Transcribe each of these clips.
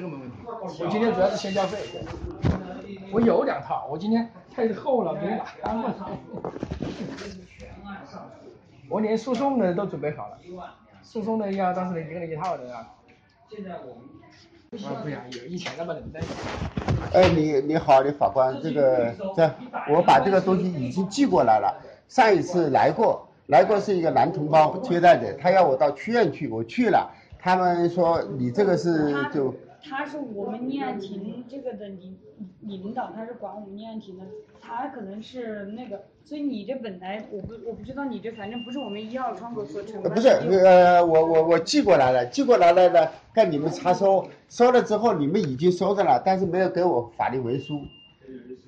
这个没问题。我今天主要是先交费，我有两套，我今天太厚了，没拿。我连诉讼的都准备好了，诉讼的要当时一个人一套的啊。现在我们啊，不呀，有以前那么冷的。哎，你你好，你法官，这个这我把这个东西已经寄过来了。上一次来过，来过是一个男同胞接待的，他要我到区院去，我去了，他们说你这个是就。他是我们立案庭这个的领领导，他是管我们立案庭的，他可能是那个，所以你这本来我不我不知道你这反正不是我们一号窗口所承办的。不是呃，我我我寄过来了，寄过来了呢，看你们查收，收了之后你们已经收着了，但是没有给我法律文书。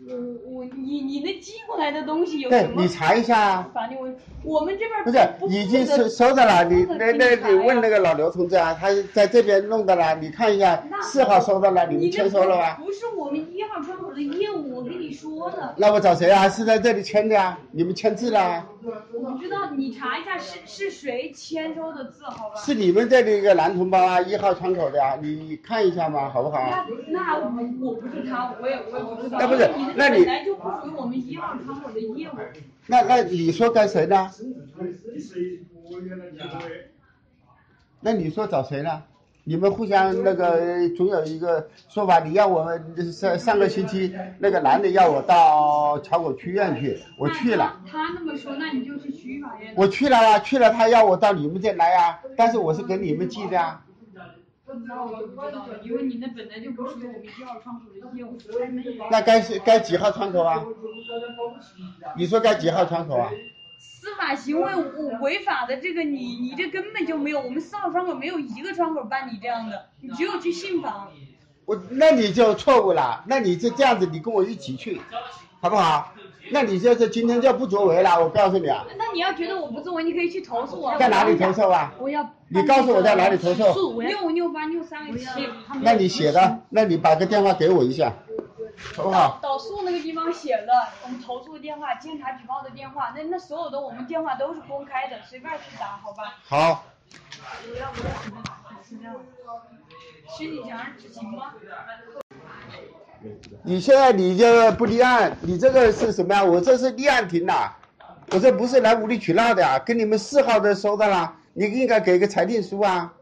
我我你你那寄过来的东西有什么？你查一下啊。法律文，我们这边不是已经收收到了。你那那你问那个老刘同志啊，他在这边弄的了，你看一下，四号收到了，你们签收了吧？不是我们一号窗口的业务，我跟你说的。那我找谁啊？是在这里签的啊？你们签字了？我不知道，你查一下是是谁签收的字，好吧？是你们这里一个男同胞啊，一号窗口的啊，你看一下嘛，好不好？那那我我不是他，我也我也不知道。那不是，那你。本来就不属于我们的业务。那那你说该谁呢？那你说找谁呢？你们互相那个总有一个说法。你要我们上上个星期那个男的要我到桥口区院去，我去了。他那么说，那你就去区法院。我去了啊，去了，他要我到你们这来啊，但是我是给你们寄的啊。那我不知道了，因为你那本来就不属于我们一号窗口的业务。那该是该几号窗口啊？你说该几号窗口啊？司法行为违法的这个，你你这根本就没有，我们四号窗口没有一个窗口办理这样的，你只有去信访。我那你就错误了，那你就这样子，你跟我一起去，好不好？那你就是今天就不作为了，我告诉你啊。那你要觉得我不作为，你可以去投诉我。在哪里投诉啊？我要。你告诉我在哪里投诉？六五六八六三七。那你写的，那你把个电话给我一下，好不好？导诉那个地方写的，我们投诉的电话、监察举报的电话，那那所有的我们电话都是公开的，随便去打，好吧？好。我要我要什么？是这样。徐锦强执行吗？你现在你这个不立案，你这个是什么呀？我这是立案庭呐，我这不是来无理取闹的啊，跟你们四号的收的啦，你应该给个裁定书啊。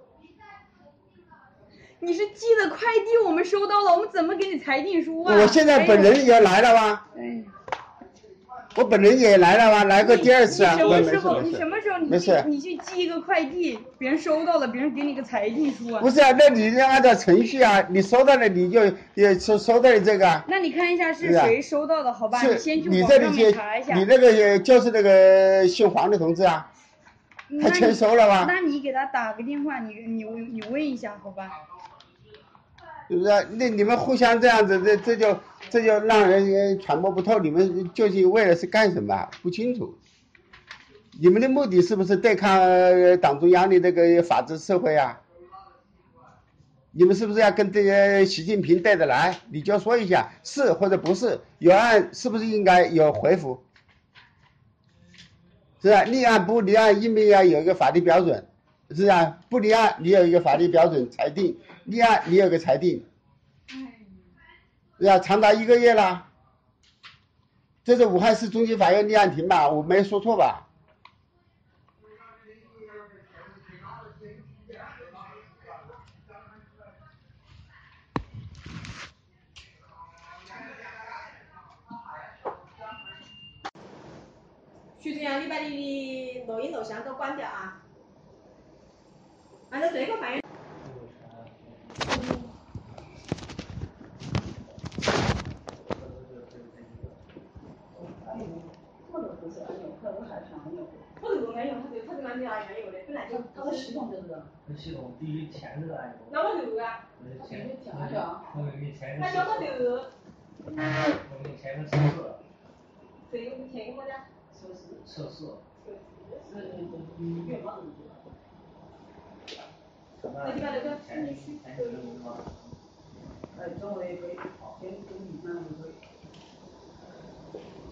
你是寄的快递，我们收到了，我们怎么给你裁定书啊？我现在本人也来了吧？哎。我本人也来了吗？来过第二次啊。什么时候？你什么时候？你去你去寄一个快递，别人收到了，别人给你个裁定书啊。不是啊，那你就按照程序啊，你收到了你就也收收到了这个。那你看一下是谁收到的，好吧？你先去网上面查一下。你那个就是那个姓黄的同志啊，他签收了吧？那你给他打个电话，你你你问一下，好吧？是不是？那你们互相这样子，这这就这就让人揣摩不透，你们究竟为了是干什么？不清楚。你们的目的是不是对抗党中央的这个法治社会啊？你们是不是要跟这些习近平对着来？你就说一下是或者不是，有案是不是应该有回复？是啊？立案不立案，应不应该有一个法律标准？是啊，不立案你有一个法律标准裁定。立案，你有个裁定，呀，长达一个月了。这是武汉市中级法院立案庭吧？我没说错吧？徐志阳，你把你的录音录像都关掉啊！按照这个法院。他系统就是。他系统那我留啊。签签下。我给你签个。那叫我留。我给你签个测试。这个签给我的。测试。测试。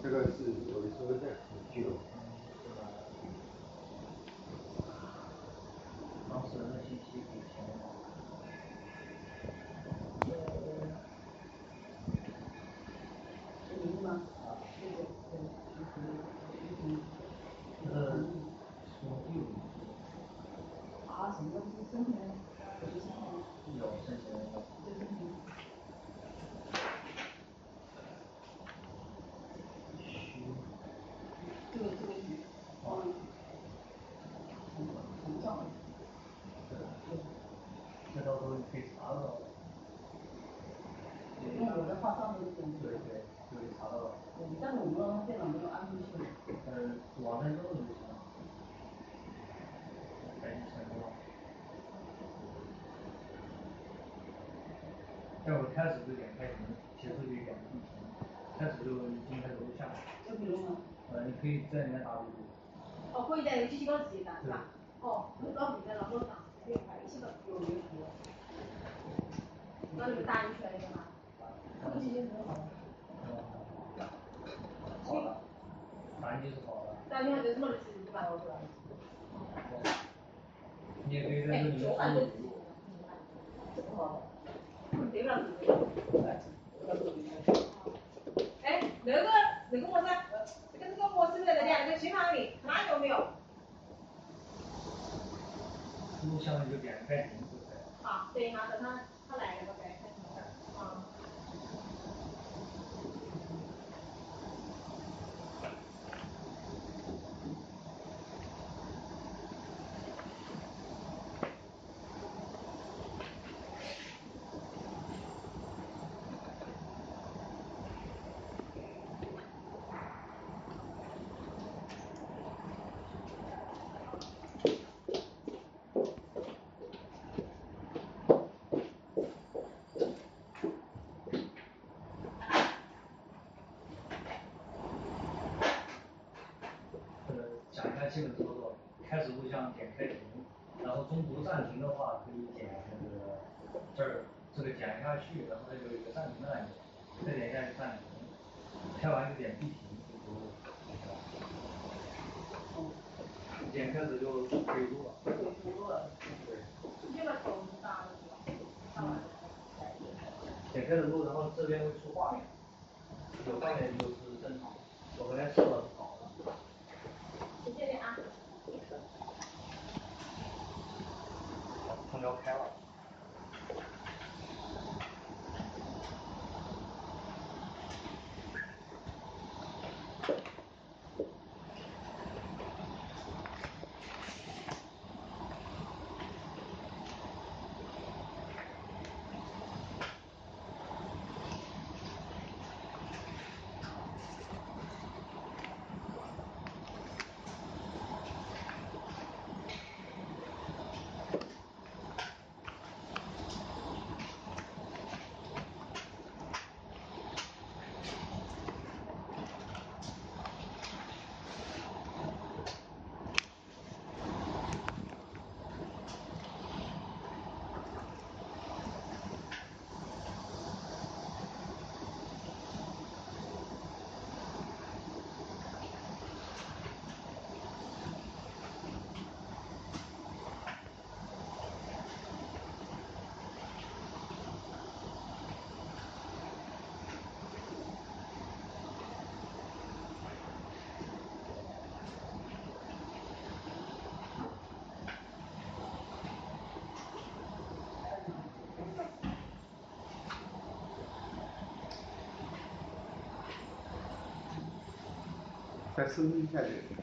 这个是我的身份证，记录。是，那到时候可以查到的。用我的话，上面就可以。对对，可以查到。我但是我们电脑没有安全器。嗯，网站登录就行了。赶紧签到。在我开始之前开始写数据点，开始就今天我就下了。可以弄？呃，你可以在里面打游。哦，可以在游戏机上自打，是吧？哦，的。有。那你们打进去了的吗？这个好就是么子事情办了是吧？你也可以在这里面输入。对不啦？哎，那个那个么子？这个这个模式在这里啊，那个信号里，看有没有？录像就点开屏就可以了。好，对，拿着它基本操作，开始录像点开屏，然后中途暂停的话可以点那个这儿这个点下去，然后它有一个暂停的按钮，再点一下就暂停，开完就点闭屏就不录了。点开始就可以录了。可以录了。直接把头打了是吧？打完了。点开始录，然后这边会出画面，有画面就是正常，我刚才试了。谢谢你啊。空调开了。再收拾一下这个。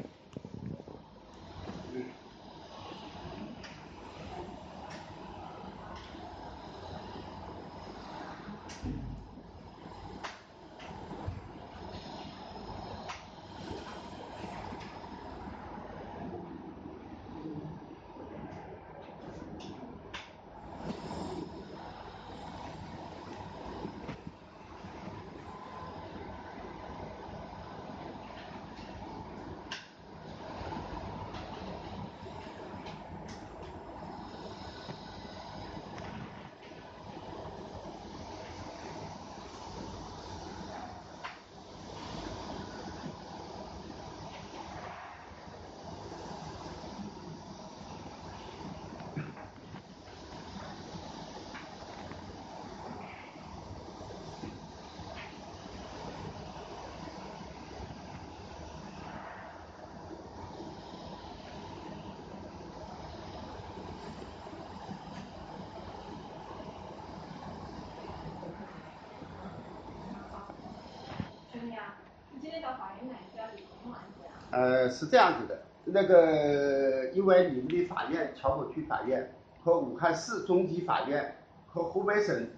呃，是这样子的，那个因为你们的法院桥口区法院和武汉市中级法院和湖北省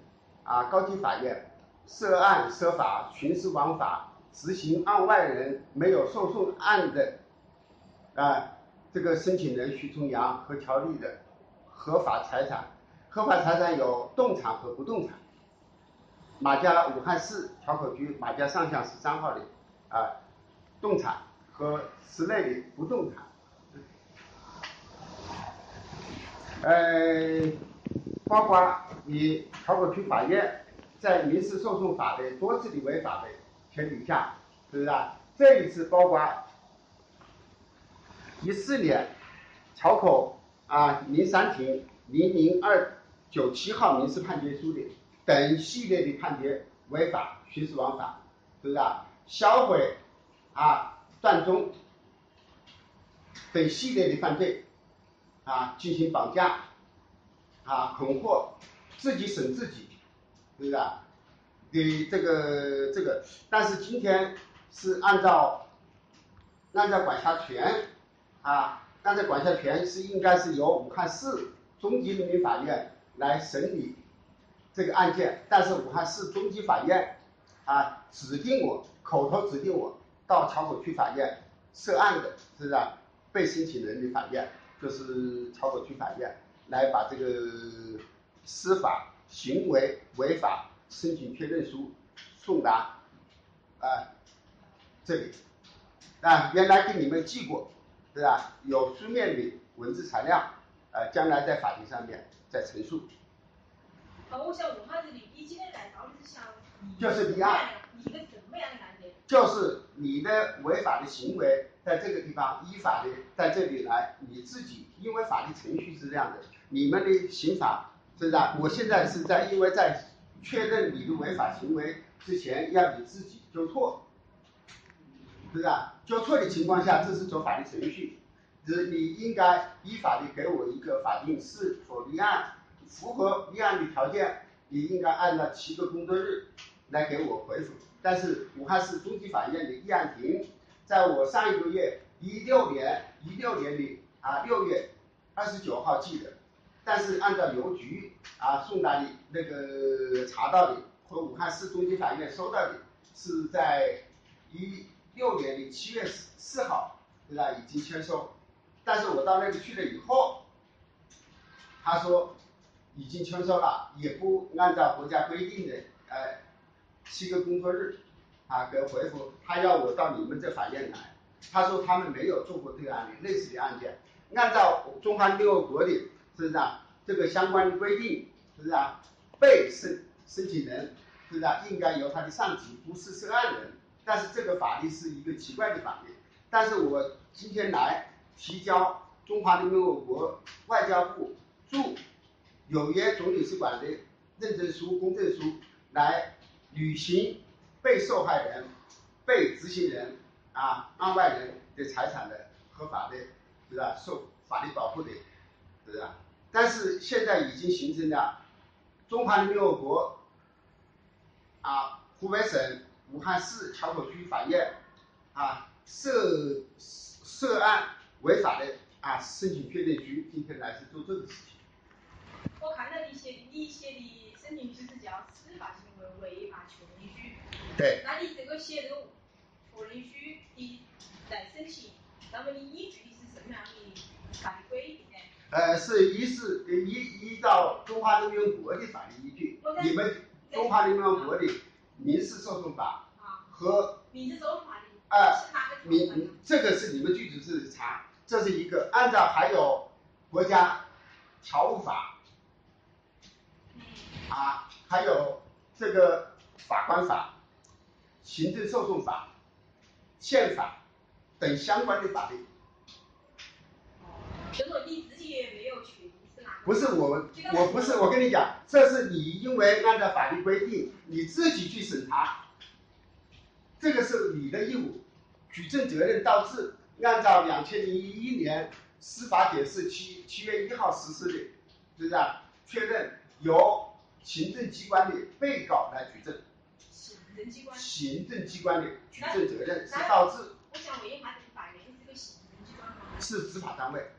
啊高级法院涉案涉法、徇私枉法、执行案外人没有诉讼案的啊，这个申请人徐重阳和条例的合法财产，合法财产有动产和不动产。马家武汉市桥口区马家上巷十三号的啊，动产和室内的不动产。呃，包括你桥口区法院在民事诉讼法的多次的违法的前提下，是不是啊？这一次包括一四年桥口啊零三庭零零二九七号民事判决书的等系列的判决违法徇私枉法，是不是啊？销毁啊断钟等系列的犯罪。啊，进行绑架，啊，恐吓，自己审自己，是不是啊？的这个这个，但是今天是按照按照管辖权，啊，按照管辖权是应该是由武汉市中级人民法院来审理这个案件，但是武汉市中级法院啊指定我口头指定我到桥口区法院涉案的，是不是啊？被申请人的法院。就是桥口区法院来把这个司法行为违法申请确认书送达啊这里啊，原来给你们寄过，对吧？有书面的文字材料，呃，将来在法庭上面再陈述。好，我想问下这里，你今天来到底是想就是立案，一个什么样的案件？就是你的违法的行为。在这个地方依法的在这里来，你自己因为法律程序是这样的，你们的刑法是不是？我现在是在因为在确认你的违法行为之前，要你自己纠错，是不是？纠错的情况下，这是走法律程序，是你应该依法的给我一个法定是否立案，符合立案的条件，你应该按照七个工作日来给我回复。但是武汉市中级法院的议案庭。在我上一个月一六年一六年的啊六月二十九号寄的，但是按照邮局啊送达的那个查到的和武汉市中级法院收到的，是在一六年的七月四四号，对吧？已经签收，但是我到那里去了以后，他说已经签收了，也不按照国家规定的呃七个工作日。啊，给回复，他要我到你们这法院来。他说他们没有做过这个案例，类似的案件。按照中华人民共和国的，是不是啊？这个相关的规定，是不是啊？被申申请人，是不是啊？应该由他的上级，不是涉案人。但是这个法律是一个奇怪的法律。但是我今天来提交中华人民共和国外交部驻纽约总领事馆的认证书、公证书，来履行。被受害人、被执行人啊、案外人的财产的合法的，是吧？受法律保护的，是吧？但是现在已经形成了中华人民共和国啊，湖北省武汉市桥口区法院啊涉涉案违法的啊申请确认书，今天来是做这个事情。我看到你写的，你写的申请书是叫司法行为违法确认书。对。那你这个写这个确认书的来申请，那么你依据的是什么样的法律规定呢？呃，是一是依依照中华人民共和国的法律依据，你们中华人民共和国的民事诉讼法和民事诉讼法的啊民这个是你们具体是查，这是一个按照还有国家条务法啊，还有这个法官法。行政诉讼法、宪法等相关的法律。就说你自己也没有去是哪不是我们，我不是我跟你讲，这是你因为按照法律规定，你自己去审查，这个是你的义务，举证责任倒置。按照两千零一年司法解释七七月一号实施的，是不是啊？确认由行政机关的被告来举证。行政机关行政机关的举证责任是倒置。我想问一下，这个法院是个行政机关吗？是执法单位。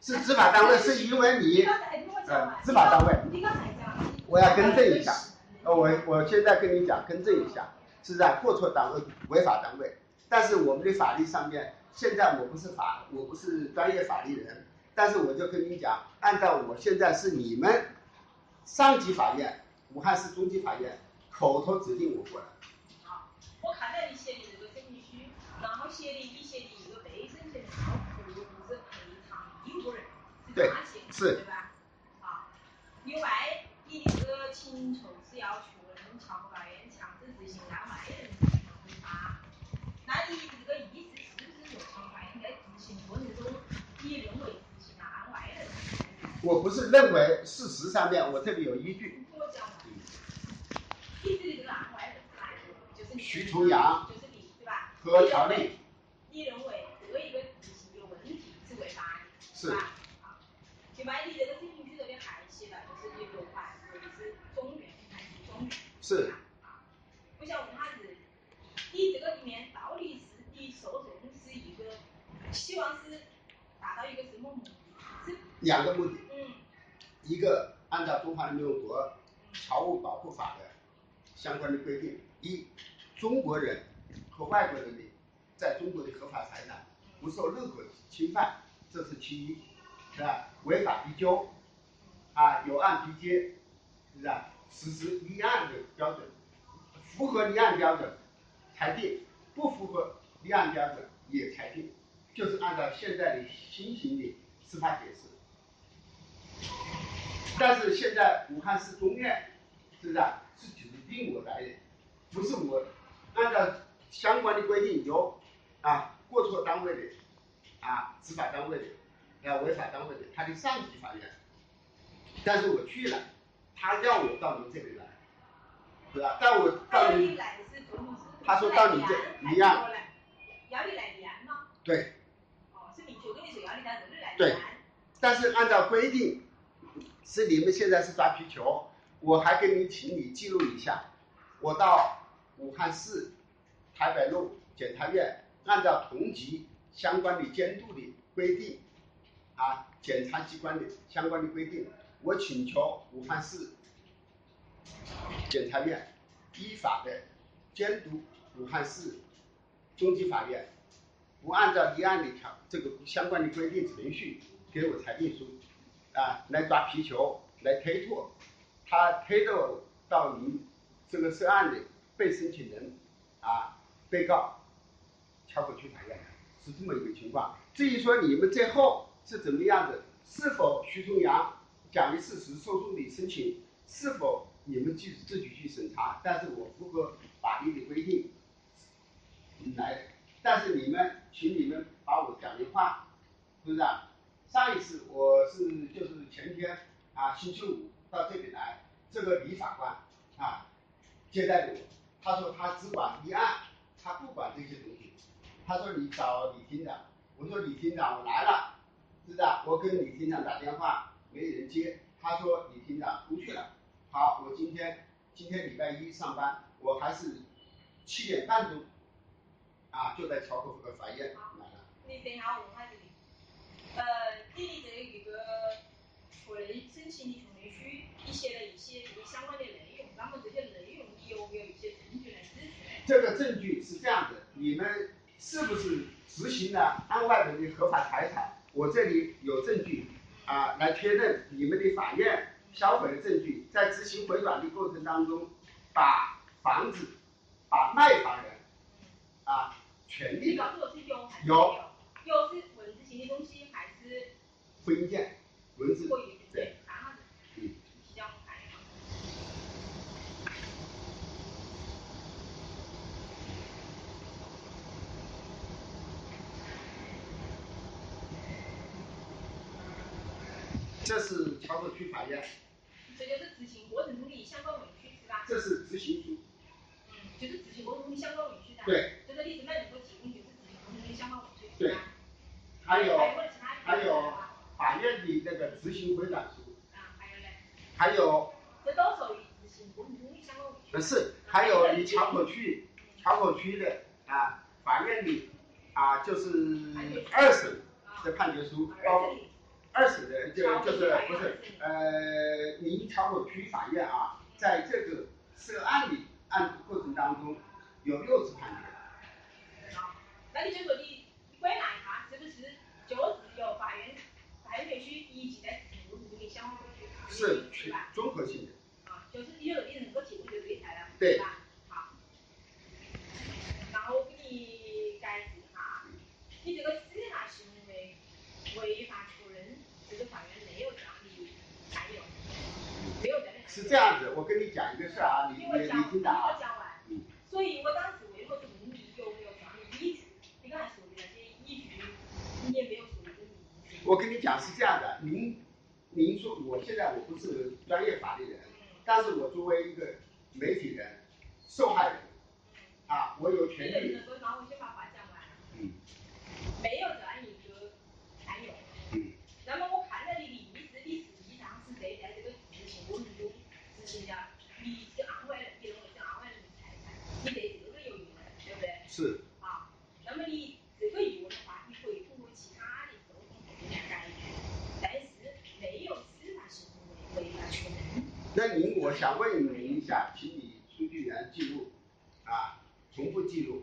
是执法单位，是因为你呃执法单位。你刚才讲。我要更正一下。呃，我我现在跟你讲，更正一下，是在过错单位、违法单位。但是我们的法律上面，现在我不是法，我不是专业法律人，但是我就跟你讲，按照我现在是你们上级法院，武汉市中级法院口头指定我过来。好，我看到你写的这个申请书，然后写的你写的一个被申请人要负责赔偿义务人，是这样写的，是对吧？啊，另外你的这个请求是要确认桥河法院强制执行案外人执行违法，那你这个意思是不是说桥河法院在执行过程中，你认为执行了案外人？我不是认为事实上面我这里有依据。徐重阳？和条例你认为这一个执行有问题是违法的，是吧？啊，就把你这个申请书这里还写了，就是你落款或者是中原还是中原，是啊。我想问下子，你这个里面到底是你诉讼是一个希望是达到一个什么目的？是两个目的，嗯一个按照《中华人民共和国侨务保护法》的相关的规定，一中国人和外国人的在中国的合法财产不受任何侵犯，这是其一，是吧？违法必究，啊，有案必接，是不是啊？实施立案的标准，符合立案标准裁定，不符合立案标准也裁定，就是按照现在的新型的司法解释。但是现在武汉市中院是不是啊？是指定我来的，不是我按照相关的规定由啊过错单位的啊执法单位的啊违法单位的他的上级法院，但是我去了，他让我到你这里来，是吧？但我到你他说到你这立案还是说来？对，哦，是你说要你到这里来对。但是按照规定，是你们现在是抓皮球，我还给你，请你记录一下，我到武汉市台北路检察院，按照同级相关的监督的规定，啊，检察机关的相关的规定，我请求武汉市检察院依法的监督武汉市中级法院，不按照立案的条这个相关的规定程序给我裁定书，啊，来抓皮球，来推脱，他推着到您这个涉案的被申请人啊，被告桥口区法院，是这么一个情况。至于说你们最后是怎么样的，是否徐松阳讲的事实，诉讼的申请是否你们去自己去审查，但是我符合法律的规定来。但是你们，请你们把我讲的话，是不是啊？上一次我是就是前天啊，星期五到这里来，这个李法官啊接待的我，他说他只管立案，他不管这些东西。他说你找李厅长，我说李厅长我来了，是不是啊？我跟李厅长打电话没人接，他说李厅长出去了。好，我今天今天礼拜一上班，我还是七点半钟啊就在桥口这个法院来了。你等一下，我问下呃，你的这一个确认申请的一些这个相关的内容，那么这些内容你有没有一些证据来支持？这个证据是这样的，你们是不是执行了案外人的合法财产？我这里有证据啊，来确认你们的法院销毁的证据，在执行回转的过程当中，把房子、把卖房人啊权利有还是有？有是文字型的东西还是复印件、文字？对，嗯，提交我看一下。这是桥口区法院，这就是执行过程中的相关文书是吧？这是执行书，嗯，就是执行过程中的相关文书噻。对。这个你正在能够提供就是执行过程中的相关文书是对吧？还有还有其他还有啊，法院的那个执行回转书，还有嘞，还有。这都属于执行过程中的相关。不是，还有你桥口区桥口区的啊法院的啊就是二审的判决书，包括二审的就就是不是呃，你桥口区法院啊，在这个涉案的案过程当中有六次判决。啊，那你就说你归纳一下，是不是就法院必须一起在服务你相关是吧综合性的。啊，就是你说你能够提供就对材料，对吧？好。然后我给你解释一下，你这个私法行为违法确认，这个法院没有这样的占有，没有这样的。是这样子，我跟你讲一个事儿啊，你你你听着啊。所以我当时为何问你有没有这样的依据？你刚才说的那些依据，你也没有我跟你讲是这样的，您您说我现在我不是专业法律人，但是我作为一个媒体人、受害人，啊，我有权利。没有这样一个占有。嗯。那么我看到你的意思，你实际上是对在这个执行过程中执行的，你是安慰了，你认为是安慰了你财产，你对这个有疑问，对不对？是。啊，那么你这个疑问的话，你可以通过其他的沟通途径来解决，但是没有司法行为违法确认。那您，我想问您一下，请你书记员记录，啊，重复记录。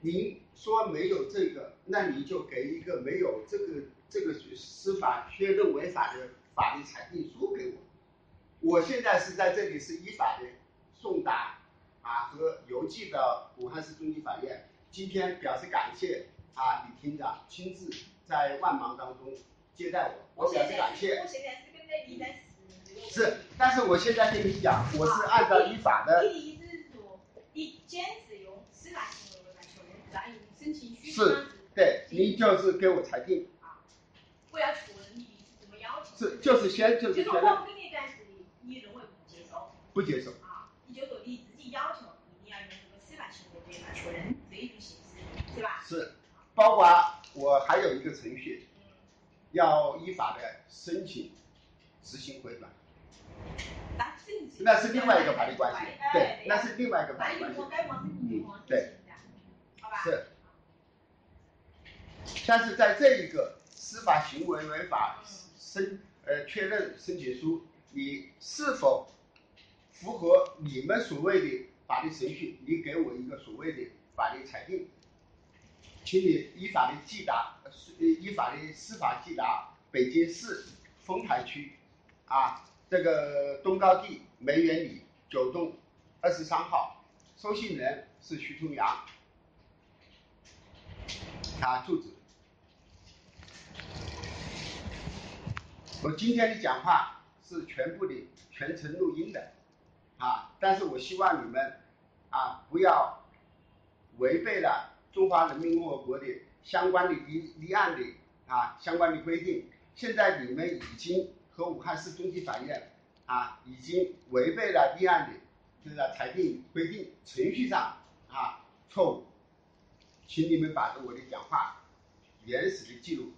您说没有这个，那你就给一个没有这个这个司法确认违法的法律裁定书给我。我现在是在这里是依法的送达啊和邮寄的武汉市中级法院。今天表示感谢啊，李厅长亲自在万忙当中接待我，我表示感谢。我现在是跟着你在是但是我现在跟你讲，我是按照依法的。你的意思是说，你坚持用司法行为违法确认，再用申请书是，对，你就是给我裁定。啊，我要确认你是怎么要求。是，就是先就是先。就是我给你展示的，你认为不接受？不接受。啊，你就说你自己要求，一定要用这个司法行为违法确认这一种形式，是吧？是，包括我还有一个程序，要依法的申请执行回转。那是另外一个法律关系，对，那是另外一个法律关系。嗯，对，是。但是在这一个司法行为违法申呃确认申请书，你是否符合你们所谓的法律程序？你给我一个所谓的法律裁定，请你依法的寄达，依法的司法寄达北京市丰台区，啊。这个东高地梅园里九栋二十三号，收信人是徐重阳，他住址。我今天的讲话是全部的全程录音的，啊，但是我希望你们啊不要违背了中华人民共和国的相关的立立案的啊相关的规定。现在你们已经。和武汉市中级法院啊，已经违背了立案的，就是裁定规定程序上啊错误，请你们把我的讲话原始的记录。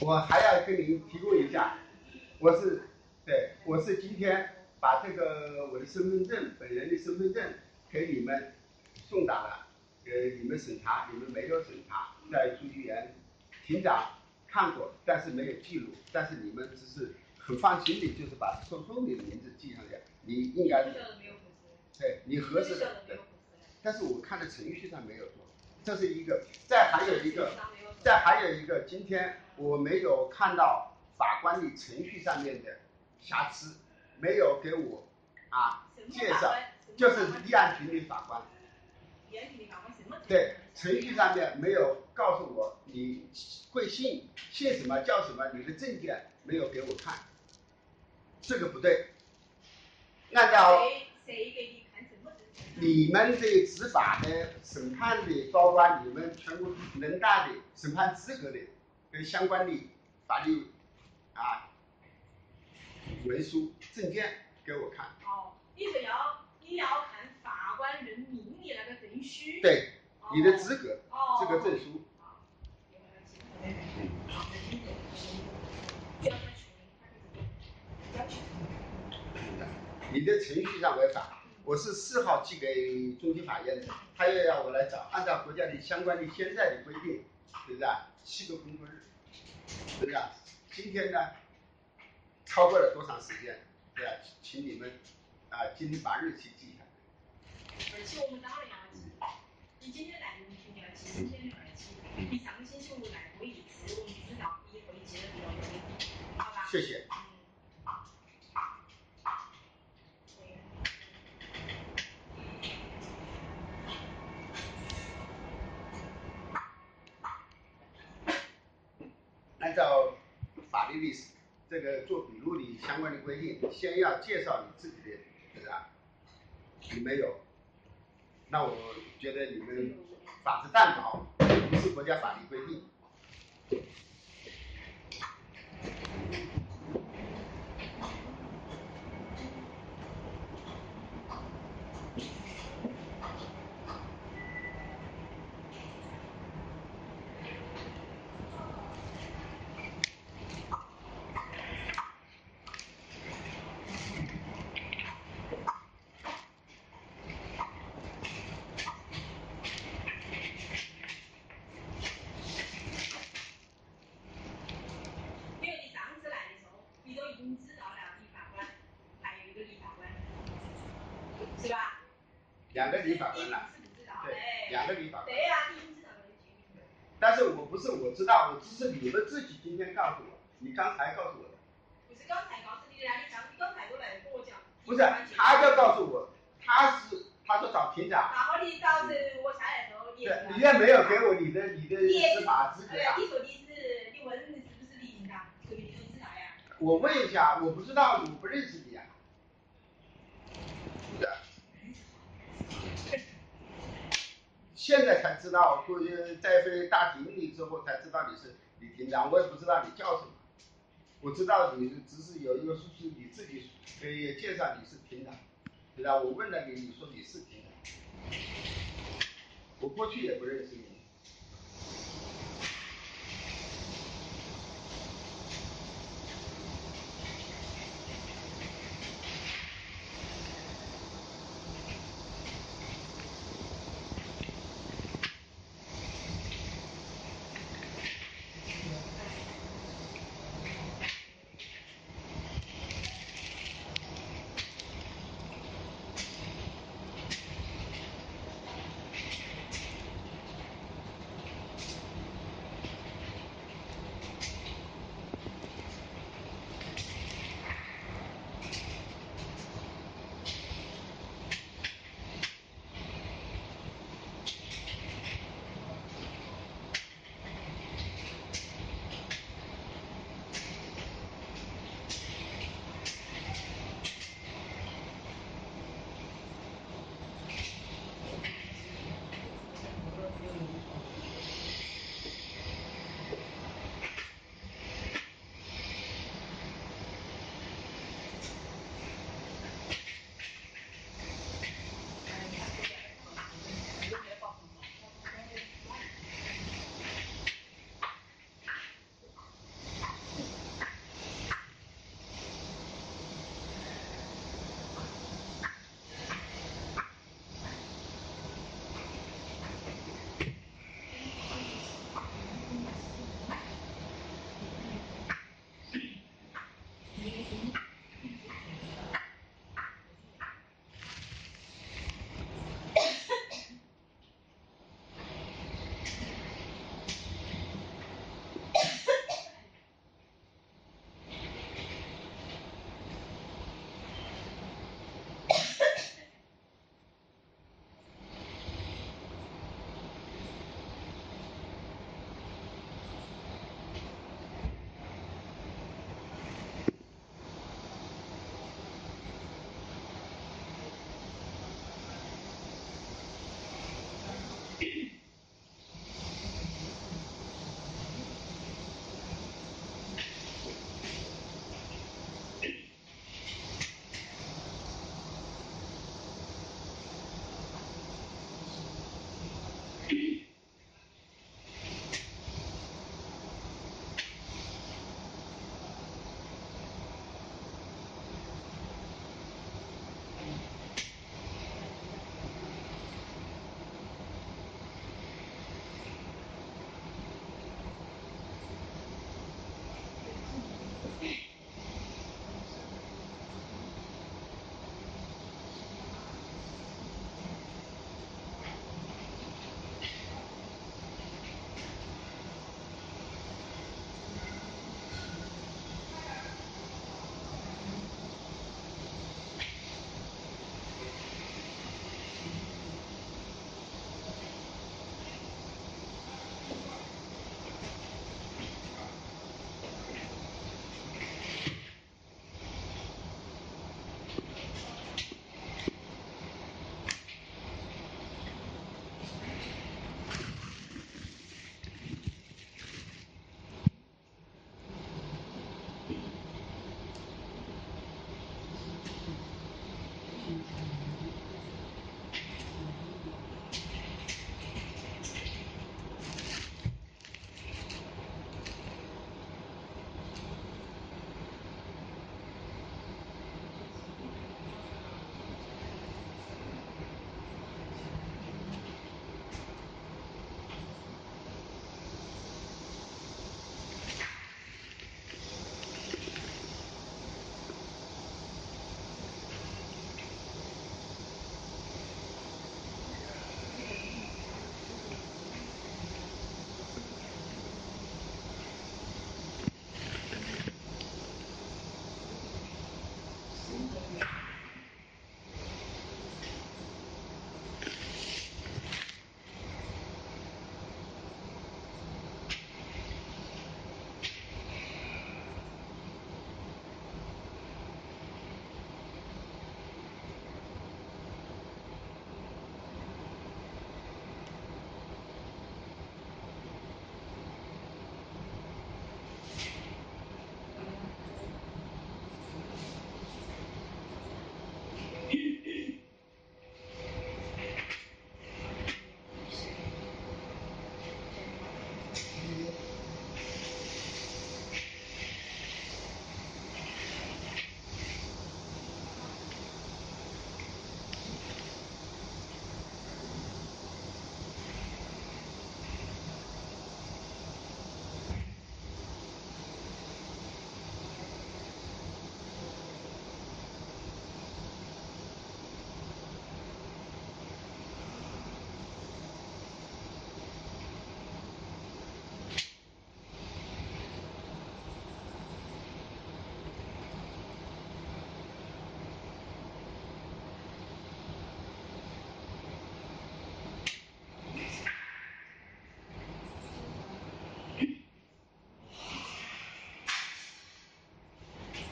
我还要跟您提供一下，我是对，我是今天把这个我的身份证，本人的身份证给你们送达了。呃，你们审查，你们没有审查，在书记员、庭长看过，但是没有记录，但是你们只是很放心的，就是把收收你的名字记上去，你应该，对，你核实的，对，但是我看的程序上没有做，这是一个，再还有一个，再还有一个，今天我没有看到法官的程序上面的瑕疵，没有给我啊介绍，就是立案庭的法官。对，程序上面没有告诉我你贵姓，姓什么叫什么，你的证件没有给我看，这个不对。按照你看什么你们的执法的、审判的高官，你们全国人大的审判资格的跟相关的法律啊文书证件给我看。哦，你是要你要看法官任命的那个证书。对。你的资格，这个证书。你的程序上违法，我是四号寄给中级法院的，他又要我来找，按照国家的相关的现在的规定，是不是啊？七个工作日，是不是啊？今天呢，超过了多长时间，对吧？请你们啊，今天把日期记下来。而且我们当然要记，你今天来，你肯定要记今天的日期。你上个星期五来过一次，我们知道以后记得比较多，好吧？谢谢。按照法律历史，这个做笔录的相关的规定，先要介绍你自己的，对吧？你没有，那我觉得你们法制蛋糕不是国家法律规定。因为你上次来的时候，你都已经知道了李法官，还有一个李法官，是吧？两个理法官了，你是不知道，对，哎，两个理法官。对呀，你已经知道了，你但是我不是我知道，我只是你们自己今天告诉我，你刚才告诉我的，不是刚才告诉你的，你上你刚才过来跟我讲。不是，他就告诉我，他是他说找庭长，然后你导致我下来之后，你对，你也没有给我你的你的你也司法资格啊哎，。你说你是，你问是不是李警长，说明你都知道呀。我问一下，我不知道，我不认识你啊。是的。现在才知道，过去在飞大庭里之后才知道你是李平长，我也不知道你叫什么。我知道你只是有一个叔叔你自己可以介绍你是庭长，对吧？我问了你，你说你是庭长，我过去也不认识你。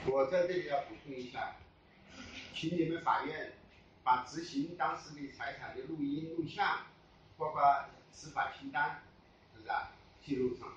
我在这里要补充一下，请你们法院把执行当时的财产的录音录像，包括司法清单，是不是啊？记录上。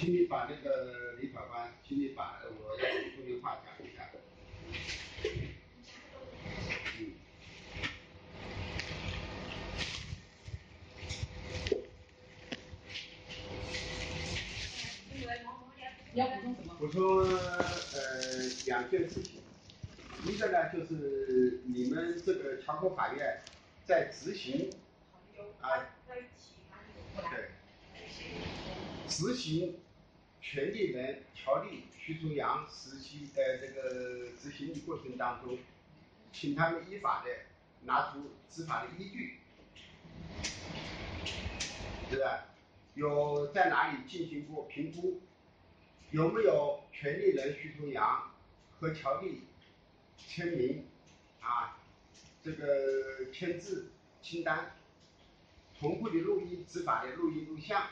请你把那个李法官，请你把我要补充的话讲一下。嗯。要补充什么？补充呃两件事情，一个呢就是你们这个桥口法院在执行啊，对，执行权利人条例徐重阳实习呃这个执行的过程当中，请他们依法的拿出执法的依据，是吧？有在哪里进行过评估？有没有权利人徐重阳和乔丽签名啊？这个签字清单，同步的录音执法的录音录像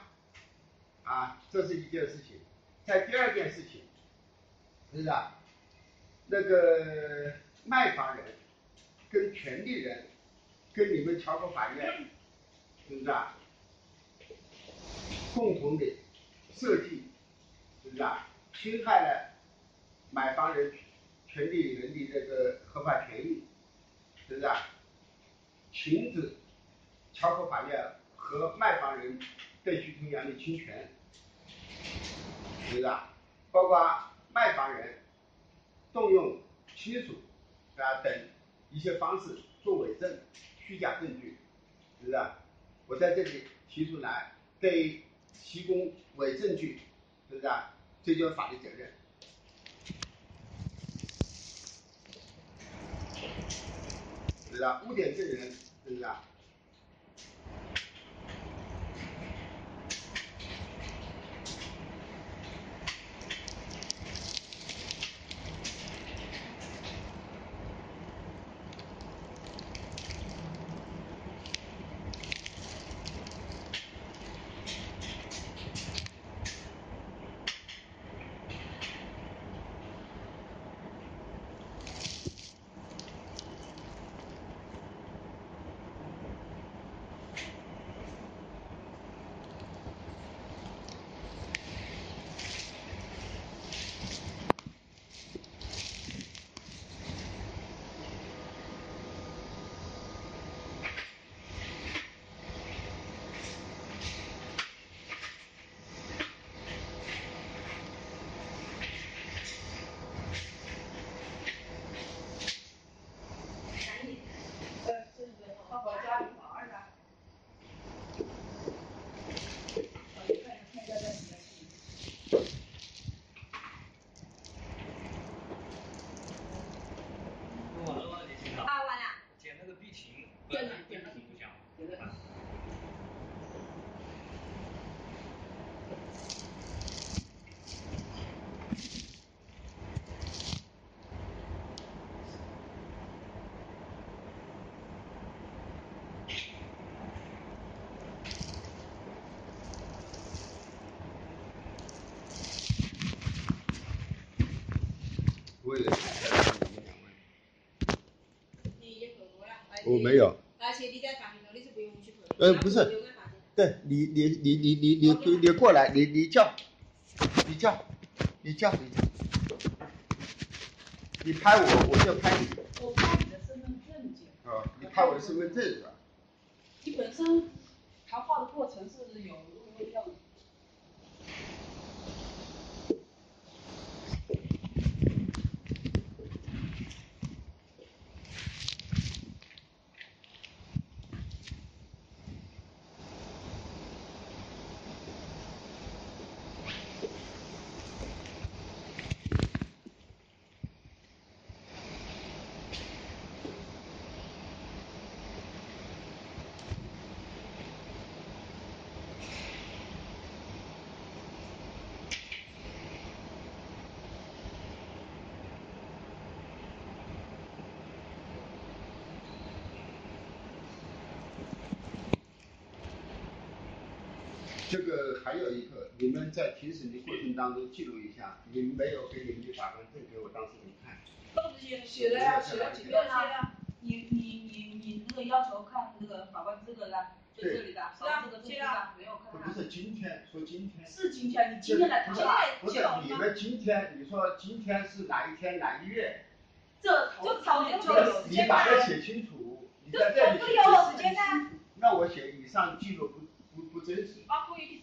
啊，这是一件事情。在第二件事情，是不是啊？那个卖房人跟权利人跟你们桥口法院，是不是啊？共同的设计。是不是啊？侵害了买房人权利人的这个合法权益，是不是啊？停止桥口法院和卖房人对徐重阳的侵权，是不是啊？包括卖房人动用亲属啊等一些方式做伪证、虚假证据，是不是啊？我在这里提出来，对提供伪证据，是不是啊？追究法律责任，是不是啊？污点证人，是不是啊我没有。而且你在，你不用去。呃，不是，对你，你，你，你，你，你，你过来，你，你叫，你叫，你叫，你，你拍我，我就拍你。我拍你的身份证件。啊，你拍我的身份证是吧？你本身。这个还有一个，你们在庭审的过程当中记录一下，你们没有给你们的法官证给我当事人看。写了呀，写了几遍了。你你你你那个要求看那个法官资格的，就这里的，是啊，这个写了，没有看。不是今天，说今天。是今天，你今天来谈吧。不是你们今天，你说今天是哪一天哪一月？这这早就有你把它写清楚，你在这里写。有时间呢。那我写以上记录不 uprooted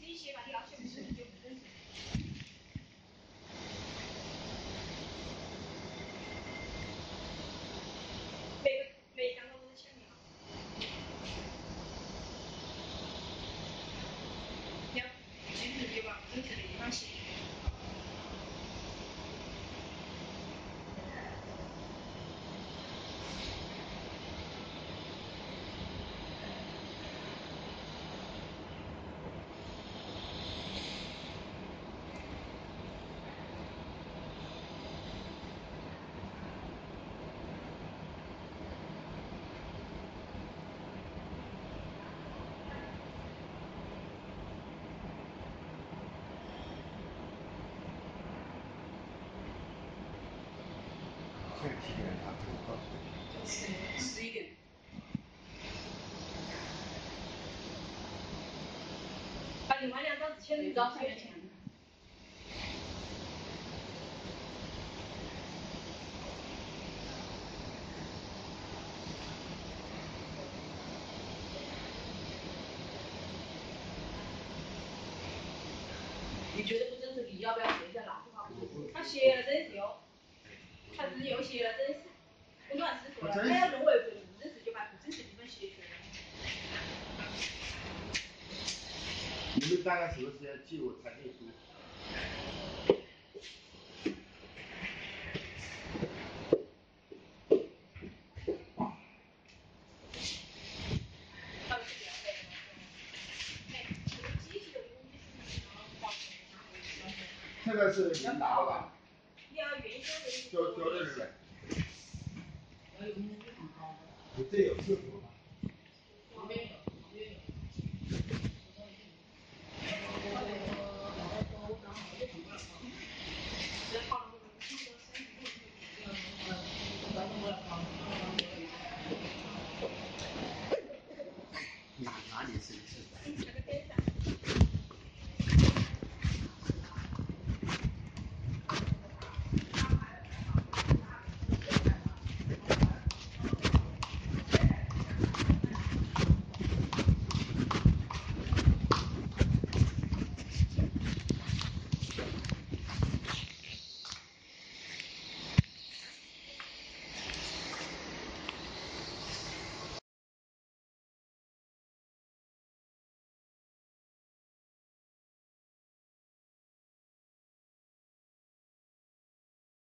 十。十一点。把你，你们大概什么时间寄我裁定书？这个是您拿的吧？交交的人嘞。你这有厕所